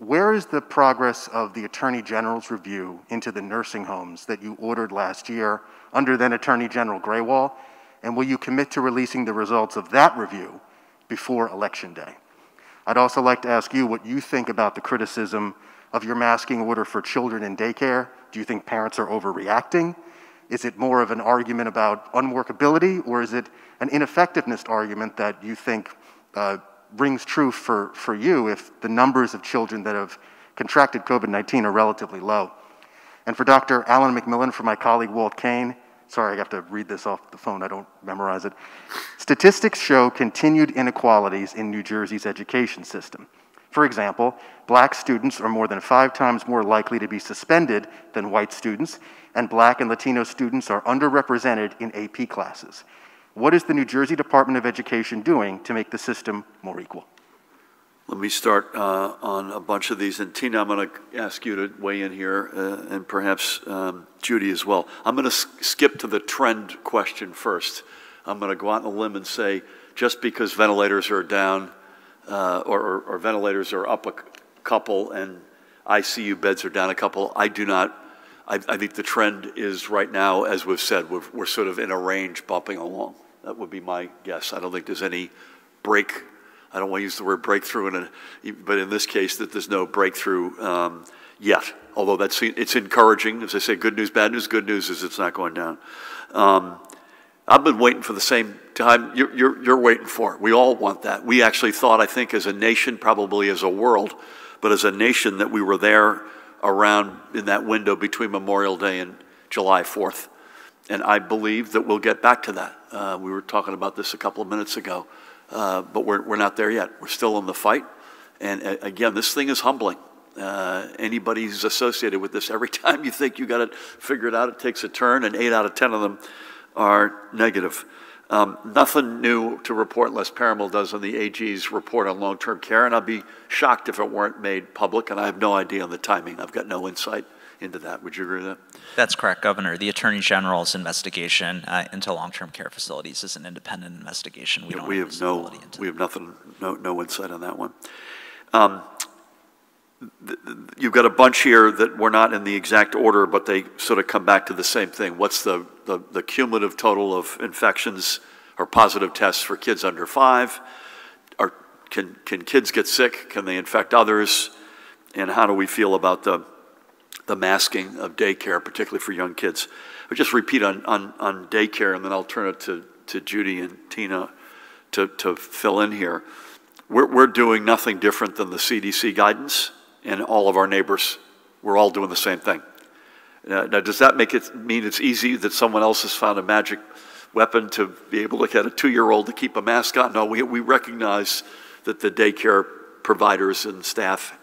where is the progress of the Attorney General's review into the nursing homes that you ordered last year under then Attorney General Grewal? And will you commit to releasing the results of that review before Election Day? I'd also like to ask you what you think about the criticism of your masking order for children in daycare. Do you think parents are overreacting? Is it more of an argument about unworkability, or is it an ineffectiveness argument that you think uh, rings true for, for you if the numbers of children that have contracted COVID 19 are relatively low? And for Dr. Allen-McMillan, for my colleague Walt Kane, sorry, I have to read this off the phone, I don't memorize it. Statistics show continued inequalities in New Jersey's education system. For example, black students are more than five times more likely to be suspended than white students, and black and Latino students are underrepresented in AP classes. What is the New Jersey Department of Education doing to make the system more equal? Let me start uh, on a bunch of these. And Tina, I'm going to ask you to weigh in here, uh, and perhaps um, Judy as well. I'm going to skip to the trend question first. I'm going to go out on a limb and say just because ventilators are down uh, or, or, or ventilators are up a couple and ICU beds are down a couple, I do not. I, think the trend is right now, as we've said, we're, sort of in a range bumping along. That would be my guess. I don't think there's any break I don't want to use the word breakthrough, but in this case, that there's no breakthrough um, yet. Although that's it's encouraging. As I say, good news, bad news. Good news is it's not going down. Um, I've been waiting for the same Time, you're, you're, you're waiting for it. We all want that. We actually thought, I think, as a nation, probably as a world, but as a nation, that we were there around in that window between Memorial Day and July 4th. And I believe that we'll get back to that. Uh, we were talking about this a couple of minutes ago, uh, but we're, we're not there yet. We're still in the fight. And uh, again, this thing is humbling. Uh, anybody who's associated with this, every time you think you got it figured out, it takes a turn, and eight out of 10 of them are negative. Um, nothing new to report unless Parimal does on the AG's report on long-term care, and I'd be shocked if it weren't made public, and I have no idea on the timing. I've got no insight into that. Would you agree with that? That's correct, Governor. The Attorney General's investigation uh, into long-term care facilities is an independent investigation. We Yeah, don't we have have no, into we have nothing, no, no insight on that one. Um, You've got a bunch here that were not in the exact order, but they sort of come back to the same thing. What's the, the the cumulative total of infections or positive tests for kids under five? Are, can, can kids get sick? Can they infect others? And how do we feel about the, the masking of daycare, particularly for young kids? I'll just repeat on, on, on daycare, and then I'll turn it to, to Judy and Tina to, to fill in here. We're, we're doing nothing different than the CDC guidance, and all of our neighbors, we're all doing the same thing. Uh, now, does that make it mean it's easy that someone else has found a magic weapon to be able to get a two-year-old to keep a mask on? No, we, we recognize that the daycare providers and staff,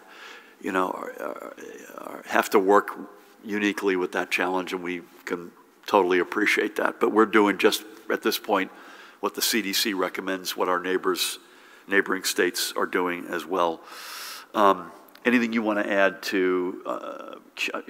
you know, are, are, have to work uniquely with that challenge, and we can totally appreciate that. But we're doing just at this point what the CDC recommends, what our neighbors, neighboring states are doing as well. Um, anything you want to add to? Uh,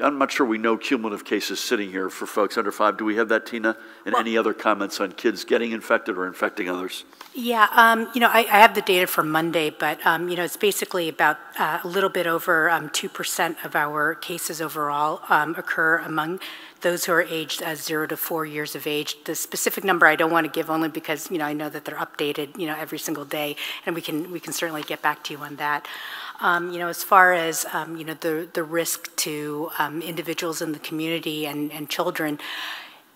I'm not sure we know cumulative cases sitting here for folks under five. Do we have that, Tina? And any other comments on kids getting infected or infecting others? Yeah, um, you know, I, I have the data for Monday, but, um, you know, it's basically about uh, a little bit over um, 2% of our cases overall um, occur among those who are aged as zero to four years of age. The specific number I don't want to give only because, you know, I know that they're updated, you know, every single day, and we can, we can certainly get back to you on that. Um, you know, as far as, um, you know, the, the risk to um, individuals in the community and, and children,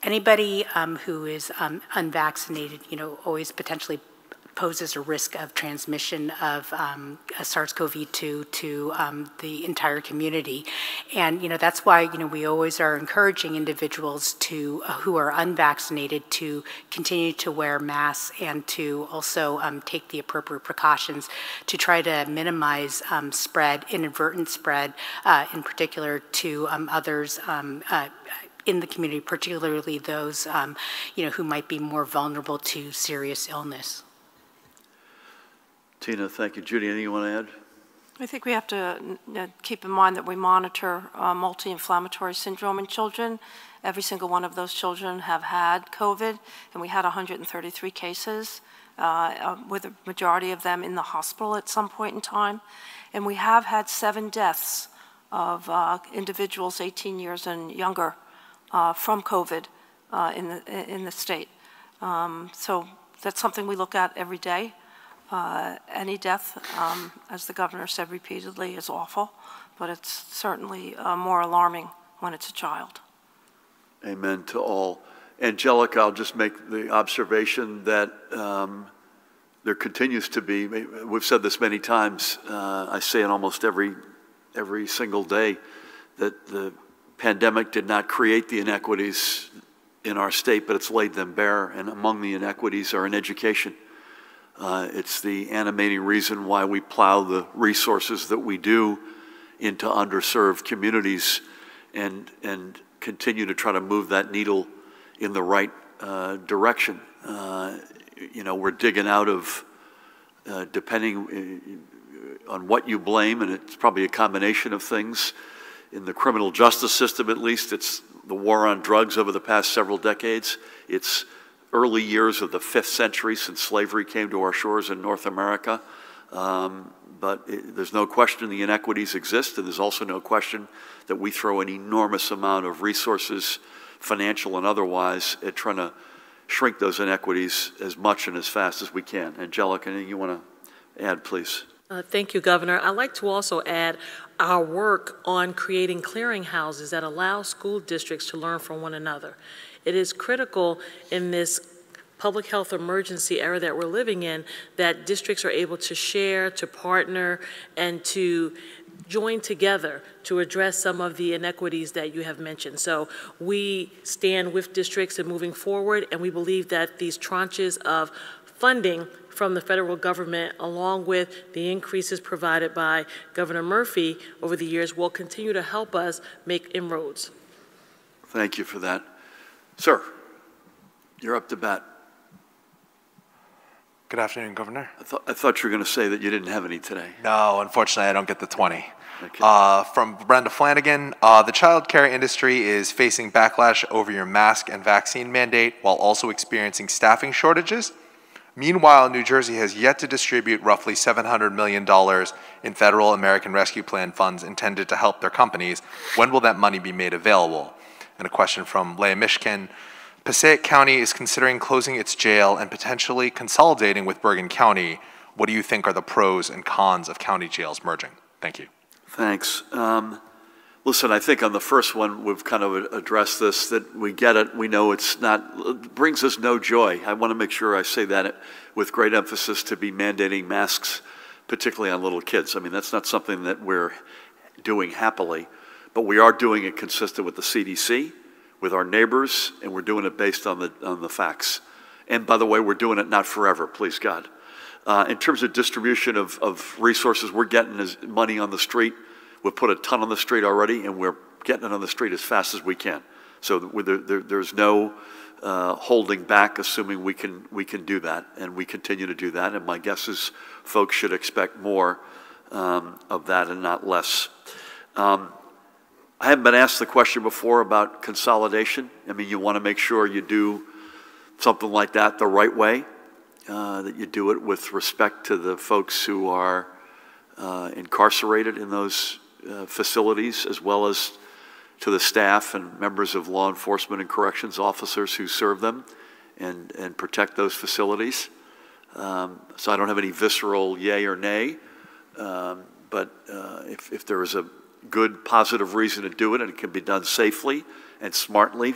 anybody um, who is um, unvaccinated, you know, always potentially poses a risk of transmission of um, SARS-CoV-2 to um, the entire community. And, you know, that's why, you know, we always are encouraging individuals to, uh, who are unvaccinated to continue to wear masks and to also um, take the appropriate precautions to try to minimize um, spread, inadvertent spread, uh, in particular to um, others um, uh, in the community, particularly those, um, you know, who might be more vulnerable to serious illness. Tina, thank you. Judy, anything you want to add? I think we have to keep in mind that we monitor uh, multi-inflammatory syndrome in children. Every single one of those children have had COVID, and we had 133 cases, uh, uh, with a majority of them in the hospital at some point in time. And we have had seven deaths of uh, individuals 18 years and younger uh, from COVID uh, in, the, in the state. Um, so that's something we look at every day. Uh, Any death, um, as the governor said repeatedly, is awful, but it's certainly uh, more alarming when it's a child. Amen to all. Angelica, I'll just make the observation that um, there continues to be, we've said this many times, uh, I say it almost every, every single day, that the pandemic did not create the inequities in our state, but it's laid them bare, and among the inequities are in education. Uh, it's the animating reason why we plow the resources that we do into underserved communities and, and continue to try to move that needle in the right uh, direction. Uh, you know, we're digging out of, uh, depending uh, on what you blame, and it's probably a combination of things. In the criminal justice system, at least, it's the war on drugs over the past several decades. It's early years of the fifth century since slavery came to our shores in North America. Um, but it, there's no question the inequities exist, and there's also no question that we throw an enormous amount of resources, financial and otherwise, at trying to shrink those inequities as much and as fast as we can. Angelica, anything you want to add, please? Uh, Thank you, Governor. I'd like to also add our work on creating clearinghouses that allow school districts to learn from one another. It is critical in this public health emergency era that we're living in, that districts are able to share, to partner, and to join together to address some of the inequities that you have mentioned. So we stand with districts in moving forward, and we believe that these tranches of funding from the federal government, along with the increases provided by Governor Murphy over the years, will continue to help us make inroads. Thank you for that. Sir, you're up to bat. Good afternoon, Governor. I, th- I thought you were going to say that you didn't have any today. No, unfortunately, I don't get the 20. Okay. Uh, from Brenda Flanagan, uh, the child care industry is facing backlash over your mask and vaccine mandate while also experiencing staffing shortages. Meanwhile, New Jersey has yet to distribute roughly $700 million in federal American Rescue Plan funds intended to help their companies. When will that money be made available? And a question from Leah Mishkin. Passaic County is considering closing its jail and potentially consolidating with Bergen County. What do you think are the pros and cons of county jails merging? Thank you. Thanks. Um, listen, I think on the first one, we've kind of addressed this, that we get it. We know it's not, it brings us no joy. I want to make sure I say that with great emphasis to be mandating masks, particularly on little kids. I mean, that's not something that we're doing happily, but we are doing it consistent with the CDC with our neighbors, and we're doing it based on the, on the facts. And by the way, we're doing it not forever, please God. Uh, in terms of distribution of, of resources, we're getting money on the street. We've put a ton on the street already, and we're getting it on the street as fast as we can. So there, there, there's no uh, holding back, assuming we can, we can do that, and we continue to do that. And my guess is folks should expect more um, of that and not less. Um, I haven't been asked the question before about consolidation. I mean, you want to make sure you do something like that the right way, uh, that you do it with respect to the folks who are uh, incarcerated in those uh, facilities, as well as to the staff and members of law enforcement and corrections officers who serve them and, and protect those facilities. Um, so I don't have any visceral yay or nay, um, but uh, if, if there is a good, positive reason to do it, and it can be done safely and smartly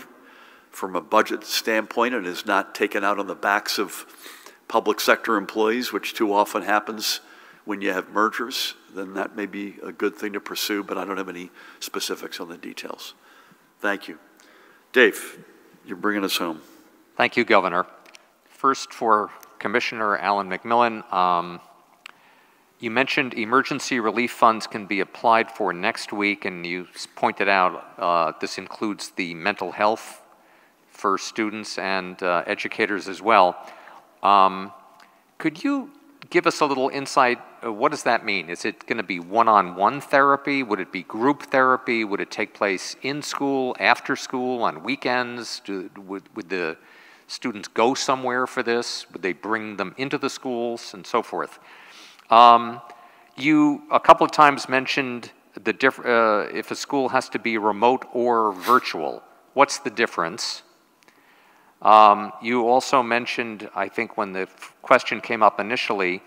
from a budget standpoint and is not taken out on the backs of public sector employees, which too often happens when you have mergers, then that may be a good thing to pursue, but I don't have any specifics on the details. Thank you. Dave, you're bringing us home. Thank you, Governor. First, for Commissioner Allen-McMillan, um, you mentioned emergency relief funds can be applied for next week, and you pointed out uh, this includes the mental health for students and uh, educators as well. Um, could you give us a little insight? Uh, what does that mean? Is it going to be one-on-one therapy? Would it be group therapy? Would it take place in school, after school, on weekends? Do, would, would the students go somewhere for this? Would they bring them into the schools and so forth? Um, you a couple of times mentioned the diff uh, if a school has to be remote or virtual. What's the difference? Um, you also mentioned, I think when the question came up initially,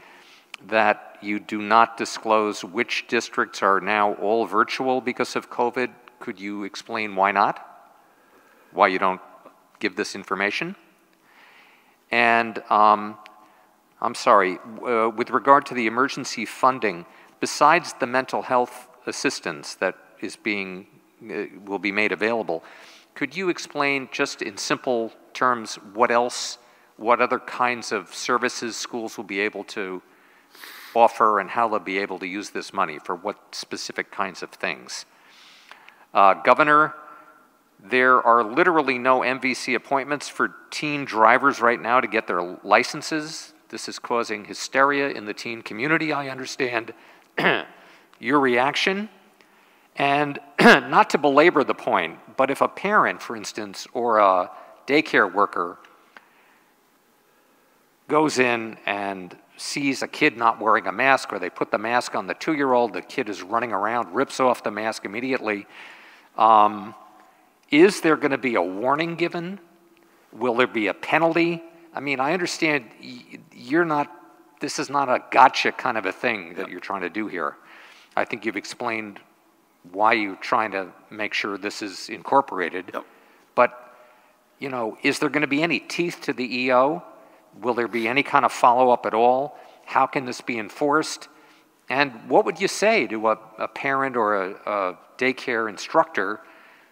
that you do not disclose which districts are now all virtual because of COVID. Could you explain why not? Why you don't give this information? And um, I'm sorry, uh, with regard to the emergency funding, besides the mental health assistance that is being, uh, will be made available, could you explain just in simple terms what else, what other kinds of services schools will be able to offer and how they'll be able to use this money for what specific kinds of things? Uh, Governor, there are literally no MVC appointments for teen drivers right now to get their licenses. This is causing hysteria in the teen community, I understand. Your reaction? And not to belabor the point, but if a parent, for instance, or a daycare worker goes in and sees a kid not wearing a mask, or they put the mask on the two year old, the kid is running around, rips off the mask immediately. Um, is there going to be a warning given? Will there be a penalty? I mean, I understand you're not, this is not a gotcha kind of a thing that you're trying to do here. I think you've explained why you're trying to make sure this is incorporated. Yep. But, you know, is there going to be any teeth to the EO? will there be any kind of follow-up at all? How can this be enforced? And what would you say to a, a parent or a, a daycare instructor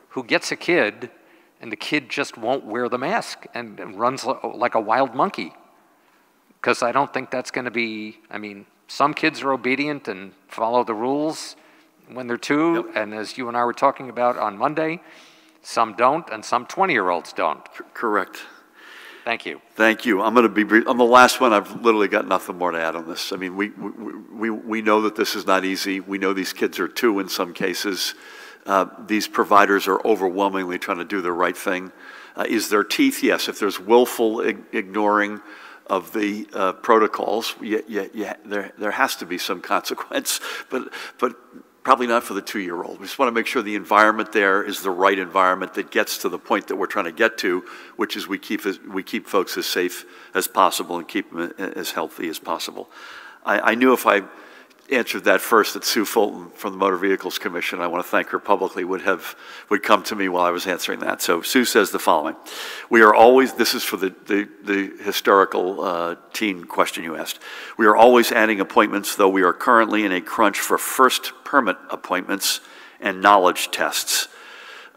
who gets a kid and the kid just won't wear the mask and, and runs like a wild monkey? Because I don't think that's going to be, I mean, some kids are obedient and follow the rules when they're two, yep. and as you and I were talking about on Monday, some don't, and some 20 year olds don't. Correct. Thank you. Thank you. I'm going to be brief. On the last one, I've literally got nothing more to add on this. I mean, we, we, we, we know that this is not easy. We know these kids are two in some cases. Uh, these providers are overwhelmingly trying to do the right thing. Uh, is there teeth? Yes. If there's willful ig ignoring of the uh, protocols, there, there has to be some consequence. But, but probably not for the two-year-old. We just want to make sure the environment there is the right environment that gets to the point that we're trying to get to, which is we keep, we keep folks as safe as possible and keep them as healthy as possible. I, I knew if I answered that first that Sue Fulton from the Motor Vehicles Commission, I want to thank her publicly, would have would come to me while I was answering that. So Sue says the following: We are always. This is for the the, the historical uh, teen question you asked. We are always adding appointments, though we are currently in a crunch for first permit appointments and knowledge tests.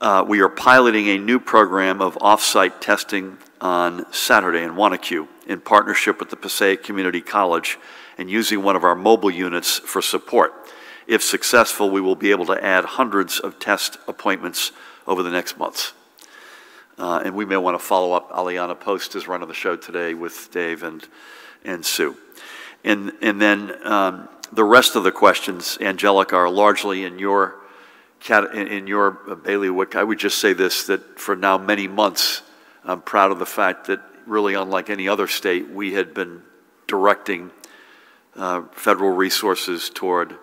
Uh, we are piloting a new program of off-site testing on Saturday in Wanaque in partnership with the Passaic Community College and using one of our mobile units for support. If successful, we will be able to add hundreds of test appointments over the next months. Uh, and we may want to follow up. Alyana Post is running the show today with Dave and, and Sue. And, and then um, the rest of the questions, Angelica, are largely in your, in your bailiwick. I would just say this, that for now many months, I'm proud of the fact that really unlike any other state, we had been directing uh, federal resources toward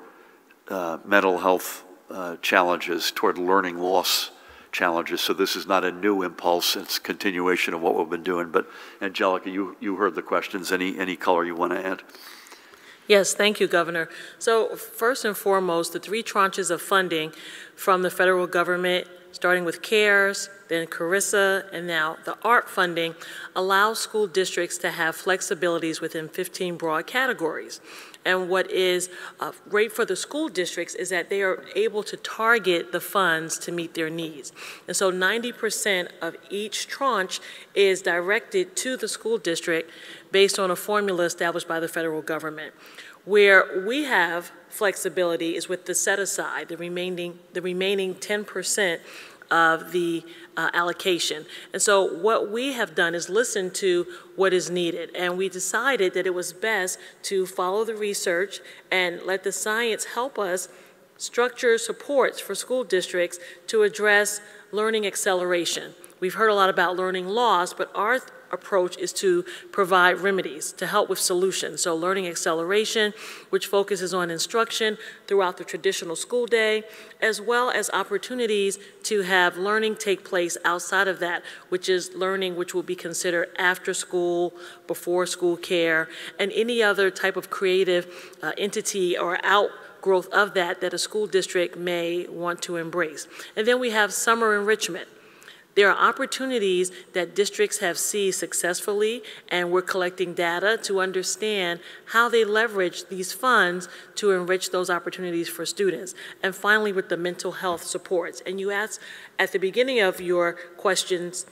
uh, mental health uh, challenges, toward learning loss challenges. So this is not a new impulse, it's continuation of what we've been doing. But Angelica, you, you heard the questions. Any, any color you want to add? Yes, thank you, Governor. So first and foremost, the three tranches of funding from the federal government starting with CARES, then CRRSA, and now the ARP funding, allows school districts to have flexibilities within 15 broad categories. And what is uh, great for the school districts is that they are able to target the funds to meet their needs. And so 90% of each tranche is directed to the school district based on a formula established by the federal government. Where we have flexibility is with the set aside, the remaining, the remaining 10% of the uh, allocation. And so what we have done is listen to what is needed. And we decided that it was best to follow the research and let the science help us structure supports for school districts to address learning acceleration. We've heard a lot about learning loss, but our approach is to provide remedies to help with solutions. So learning acceleration, which focuses on instruction throughout the traditional school day, as well as opportunities to have learning take place outside of that, which is learning which will be considered after school, before school care, and any other type of creative uh, entity or outgrowth of that that a school district may want to embrace. And then we have summer enrichment there are opportunities that districts have seized successfully, and we're collecting data to understand how they leverage these funds to enrich those opportunities for students. And finally, with the mental health supports. And you asked at the beginning of your questions,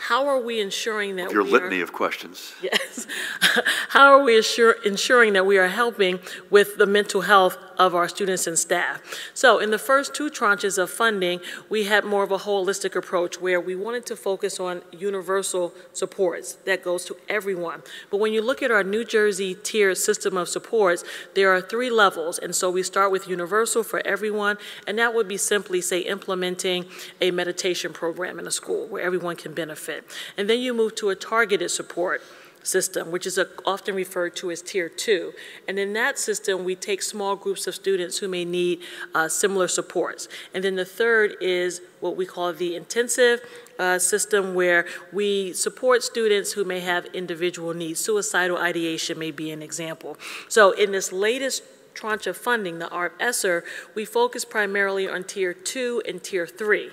how are we ensuring that your we litany are, of questions? Yes. how are we assure, ensuring that we are helping with the mental health of our students and staff? So in the first two tranches of funding, we had more of a holistic approach where we wanted to focus on universal supports that goes to everyone. But when you look at our New Jersey tier system of supports, there are three levels. And so we start with universal for everyone, and that would be simply, say, implementing a meditation program in a school where everyone can benefit benefit. And then you move to a targeted support system, which is a, often referred to as tier two. And in that system, we take small groups of students who may need uh, similar supports. And then the third is what we call the intensive uh, system where we support students who may have individual needs. Suicidal ideation may be an example. So in this latest tranche of funding, the ARP ESSER, we focus primarily on tier two and tier three.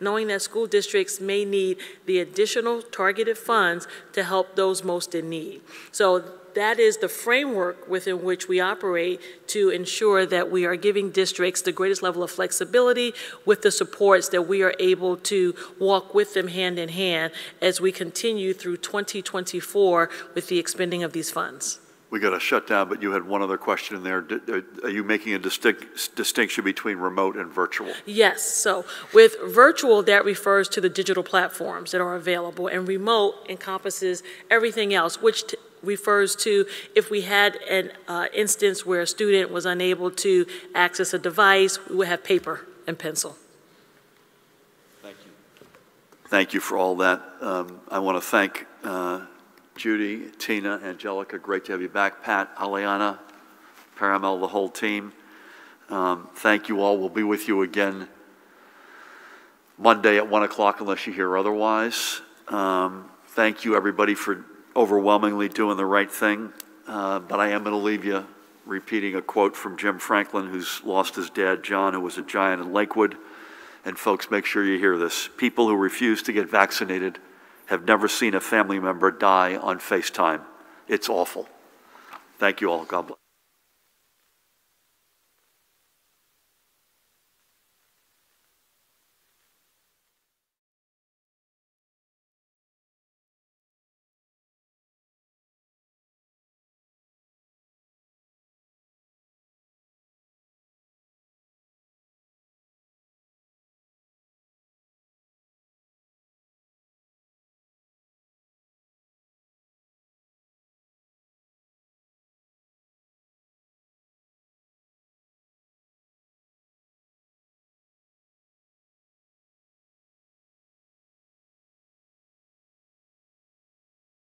Knowing that school districts may need the additional targeted funds to help those most in need. So that is the framework within which we operate to ensure that we are giving districts the greatest level of flexibility with the supports that we are able to walk with them hand in hand as we continue through 2024 with the expending of these funds. We got to shut down, but you had one other question in there. Uh, Are you making a distinct, distinction between remote and virtual? Yes, so with virtual, that refers to the digital platforms that are available, and remote encompasses everything else, which t- refers to if we had an uh, instance where a student was unable to access a device, we would have paper and pencil. Thank you. Thank you for all that. Um, I want to thank uh, Judy, Tina, Angelica, great to have you back. Pat, Alyana, Parimal, the whole team. Um, Thank you all. We'll be with you again Monday at 1 o'clock unless you hear otherwise. Um, Thank you, everybody, for overwhelmingly doing the right thing. Uh, But I am going to leave you repeating a quote from Jim Franklin, who's lost his dad, John, who was a giant in Lakewood. And folks, make sure you hear this. People who refuse to get vaccinated have never seen a family member die on FaceTime. It's awful. Thank you all. God bless.